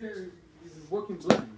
this He's a working blind.